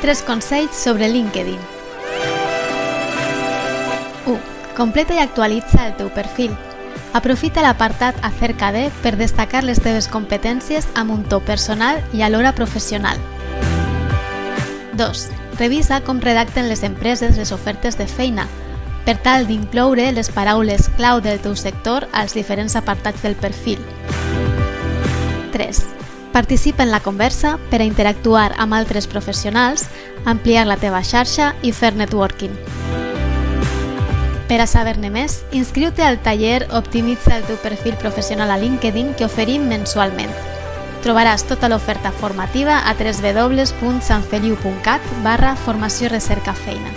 3 consells sobre LinkedIn. 1. Completa i actualitza el teu perfil. Aprofita l'apartat Acerca de per destacar les teves competències amb un to personal i alhora professional. 2. Revisa com redacten les empreses les ofertes de feina, per tal d'incloure les paraules clau del teu sector als diferents apartats del perfil. 3. Participa en la conversa per a interactuar amb altres professionals, ampliar la teva xarxa i fer networking. Per a saber-ne més, inscriu-te al taller Optimitza el teu perfil professional a LinkedIn que oferim mensualment. Trobaràs tota l'oferta formativa a www.sanfeliu.cat barra formació recerca feina.